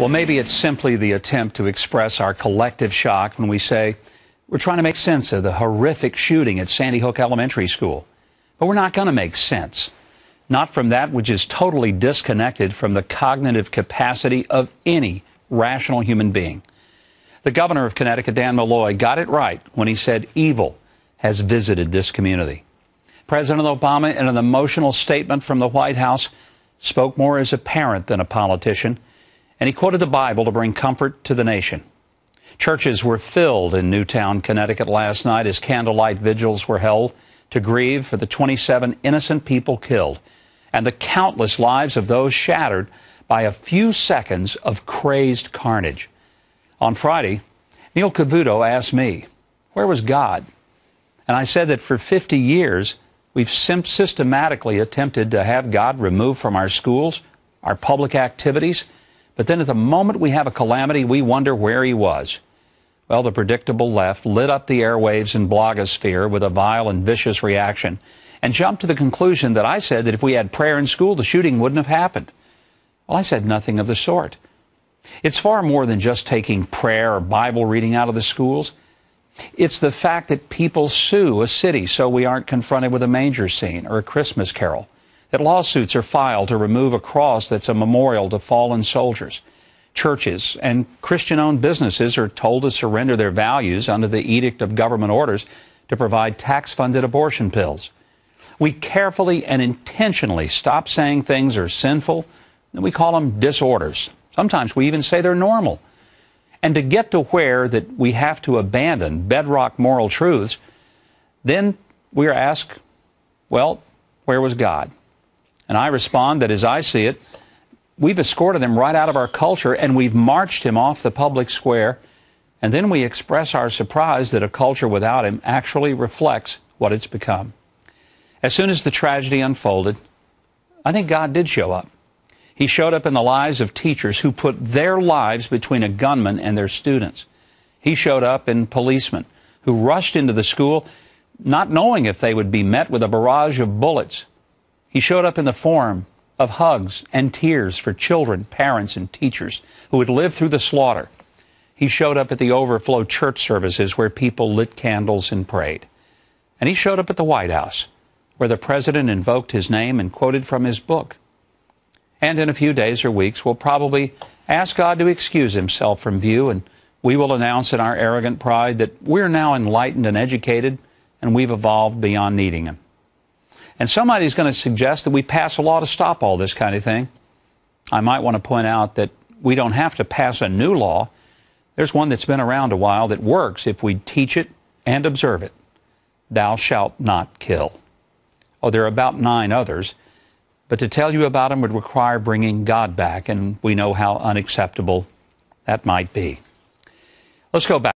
Well, maybe it's simply the attempt to express our collective shock when we say we're trying to make sense of the horrific shooting at Sandy Hook Elementary School. But we're not going to make sense. Not from that which is totally disconnected from the cognitive capacity of any rational human being. The governor of Connecticut, Dan Malloy, got it right when he said evil has visited this community. President Obama, in an emotional statement from the White House, spoke more as a parent than a politician and he quoted the Bible to bring comfort to the nation. Churches were filled in Newtown, Connecticut last night as candlelight vigils were held to grieve for the 27 innocent people killed and the countless lives of those shattered by a few seconds of crazed carnage. On Friday, Neil Cavuto asked me, Where was God? And I said that for 50 years, we've systematically attempted to have God removed from our schools, our public activities, but then at the moment we have a calamity, we wonder where he was. Well, the predictable left lit up the airwaves and blogosphere with a vile and vicious reaction and jumped to the conclusion that I said that if we had prayer in school, the shooting wouldn't have happened. Well, I said nothing of the sort. It's far more than just taking prayer or Bible reading out of the schools. It's the fact that people sue a city so we aren't confronted with a manger scene or a Christmas carol that lawsuits are filed to remove a cross that's a memorial to fallen soldiers. Churches and Christian owned businesses are told to surrender their values under the edict of government orders to provide tax funded abortion pills. We carefully and intentionally stop saying things are sinful, and we call them disorders. Sometimes we even say they're normal. And to get to where that we have to abandon bedrock moral truths, then we are asked, well, where was God? And I respond that as I see it, we've escorted him right out of our culture and we've marched him off the public square. And then we express our surprise that a culture without him actually reflects what it's become. As soon as the tragedy unfolded, I think God did show up. He showed up in the lives of teachers who put their lives between a gunman and their students. He showed up in policemen who rushed into the school not knowing if they would be met with a barrage of bullets he showed up in the form of hugs and tears for children, parents, and teachers who had lived through the slaughter. He showed up at the overflow church services where people lit candles and prayed. And he showed up at the White House, where the president invoked his name and quoted from his book. And in a few days or weeks, we'll probably ask God to excuse himself from view, and we will announce in our arrogant pride that we're now enlightened and educated, and we've evolved beyond needing him. And somebody's going to suggest that we pass a law to stop all this kind of thing. I might want to point out that we don't have to pass a new law. There's one that's been around a while that works if we teach it and observe it. Thou shalt not kill. Oh, there are about nine others, but to tell you about them would require bringing God back, and we know how unacceptable that might be. Let's go back.